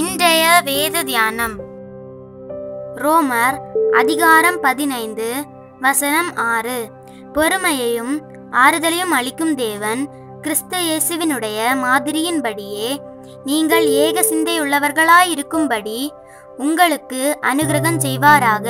இன்றைய வேத தியானம். ரோமர் அதிகாரம் பதினைந்து வசனம் ஆறு. பொறுமையையும் ஆறுதலையும் அளிக்கும் தேவன் கிறிஸ்த இயேசுவினுடைய மாதிரியின்படியே நீங்கள் ஏக சிந்தையுள்ளவர்களாயிருக்கும்படி உங்களுக்கு அனுகிரகம் செய்வாராக.